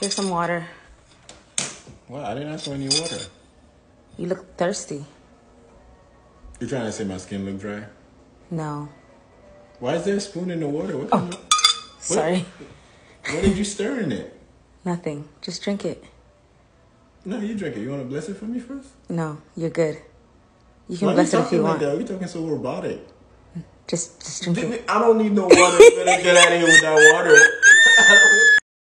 Here's some water. Well, I didn't ask for any water. You look thirsty. You trying to say my skin look dry? No. Why is there a spoon in the water? What, kind of- oh, Sorry. what did you stir in it? Nothing. Just drink it. No, you drink it. You want to bless it for me first? No, you're good. You can Why bless you it if you like want. that? You talking so robotic? Just just drink it. I don't need no water. You better get out of here with that water.